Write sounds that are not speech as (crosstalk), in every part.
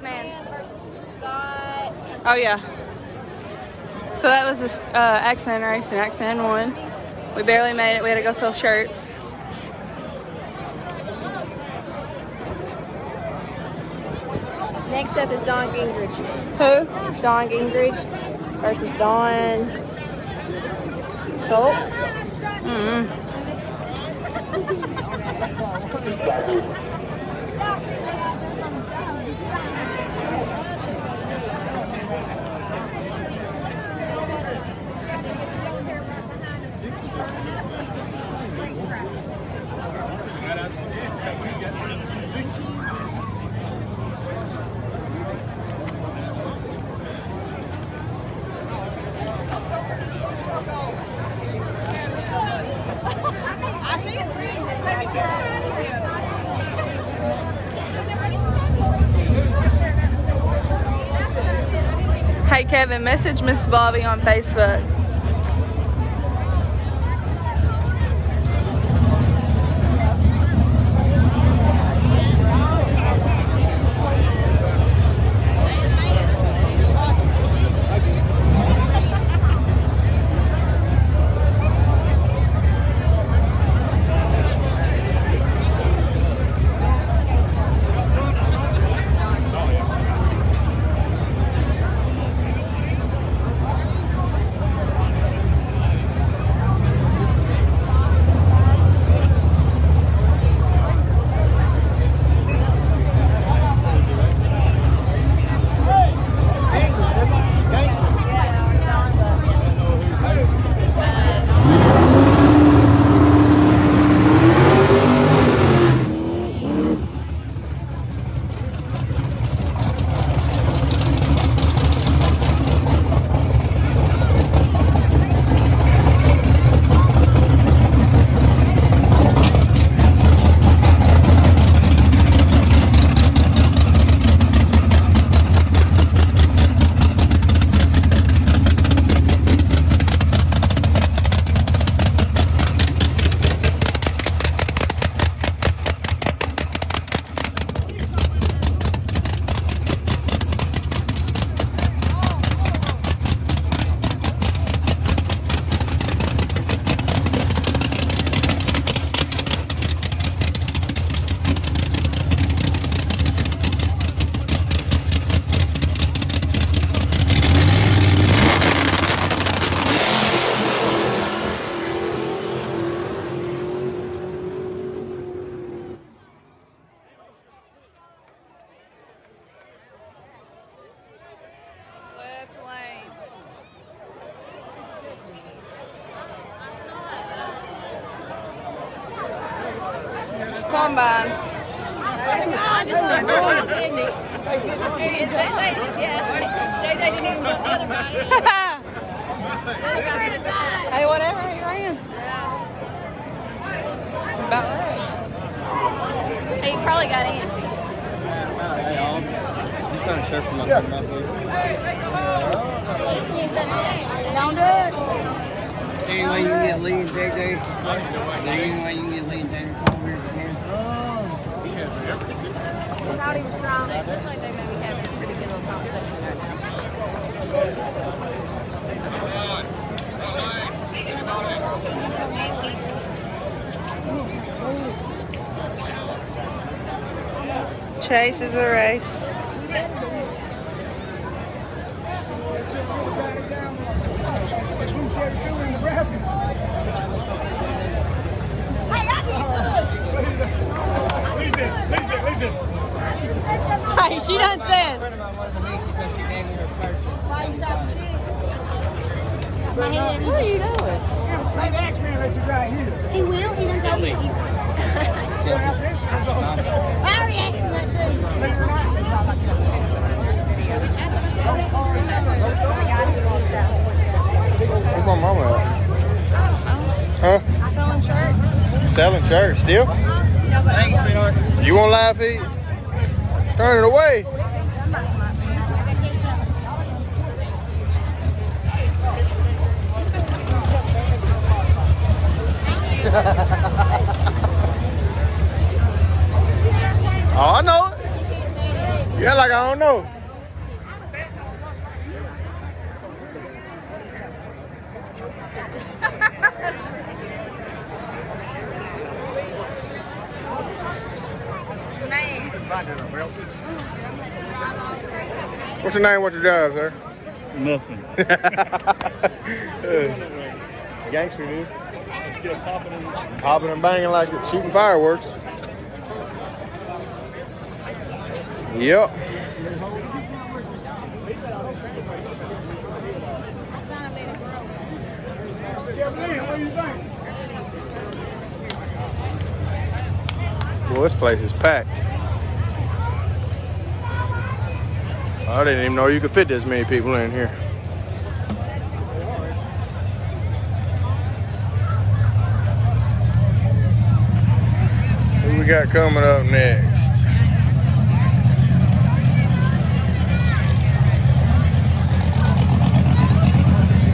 That's X-Man versus Scott. Oh yeah. So that was this uh, X-Men race, and X-Men won. We barely made it. We had to go sell shirts. Next up is Don Gingrich. Who? Don Gingrich versus Don Schultz. Mm-hmm. Hey (laughs) Kevin, message Miss Bobby on Facebook. He's shirt from my from my food. It. Any way you can get Lee and JJ? Is there any way you can get Lee and JJ come over here if you can? He thought he was strong. It looks like they may be having a pretty good little competition right now. Chase is a race. Hey, she done said. friend of mine wanted to meet you, so she gave me her card. Why you talking shit? Got my head in What are you doing? Maybe X-Men let you drive here. He will. He done told me. He (laughs) I already asked him that too. Believe it or not, they drive like that. Where's my mama at? Huh? Selling shirts. Selling shirts still? Thanks, sweetheart. You want live feed? Turn it away. Oh, I know it. Yeah, like I don't know. What's your name? What's your job, sir? Nothing. (laughs) Gangster, dude. Still popping in. Popping and banging like it, shooting fireworks. Yep. Well, this place is packed. I didn't even know you could fit this many people in here. Got coming up next?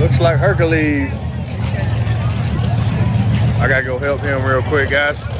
Looks like Hercules. I gotta go help him real quick, guys.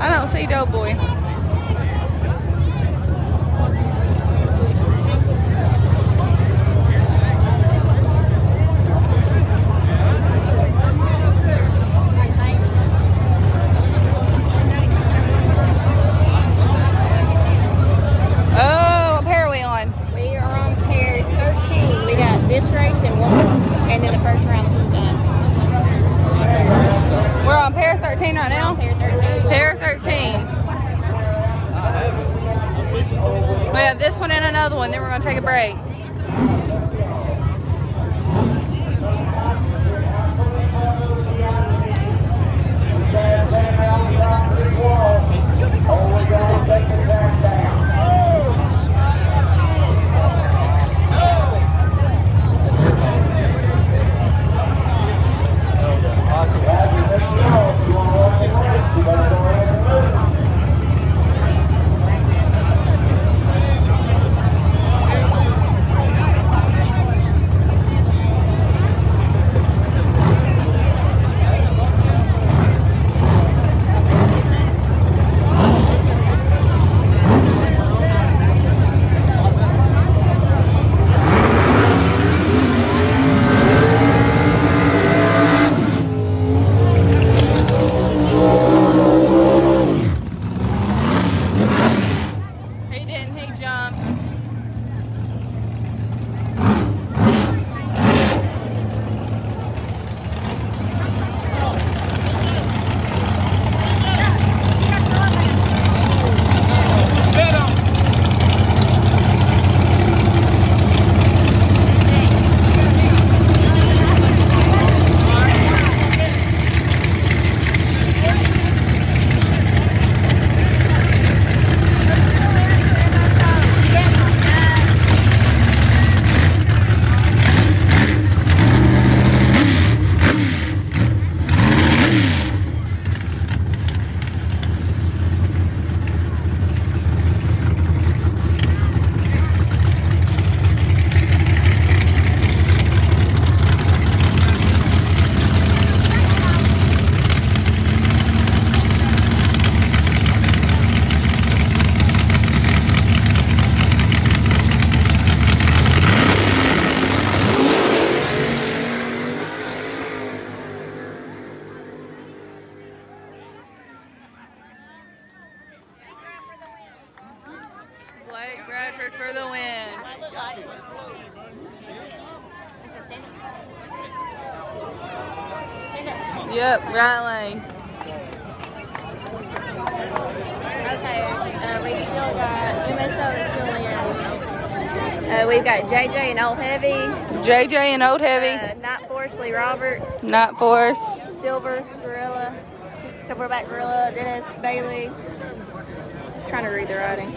I don't see Doughboy. Bradford for the win. Might look like. Stand up. Stand up. Yep, right lane. Okay, uh, we still got, MSO is still in. Uh, we've got JJ and Old Heavy, JJ and Old Heavy. uh, Night Force, Lee Roberts, Not Force. Silver Gorilla, Silverback Gorilla, Dennis Bailey. Trying to read the writing.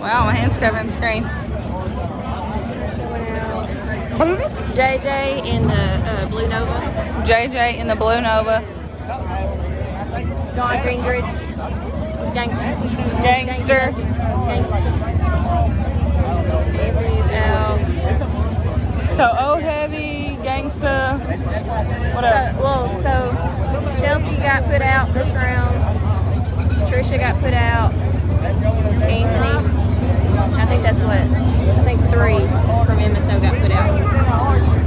Wow, my hand's covering the screen. JJ in the uh, Blue Nova, JJ in the Blue Nova. Don Greenbridge, Gangster. Gangster. Gangster. Out. So Old Heavy, Gangsta. What So, well, so Chelsea got put out this round. Tricia got put out. Anthony. I think that's what. I think three from MSO got put out.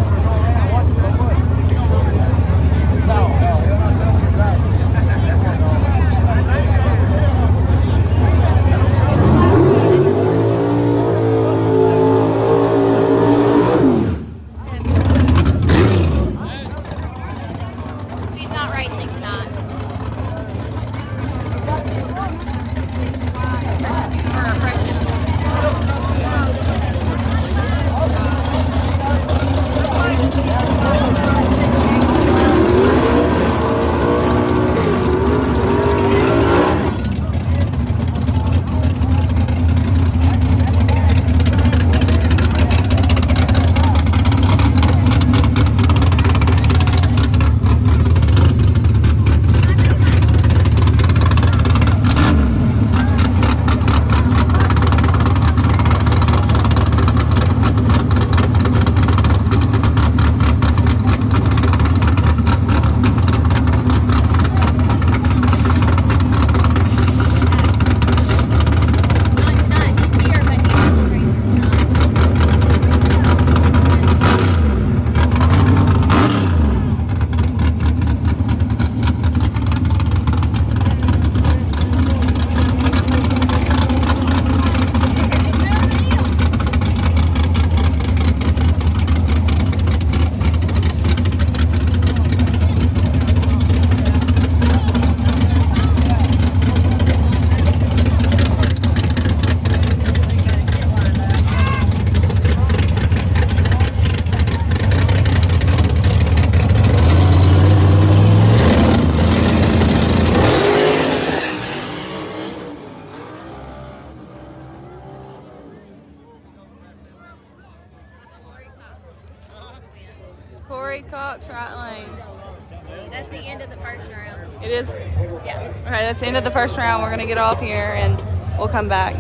First round. We're gonna get off here and we'll come back.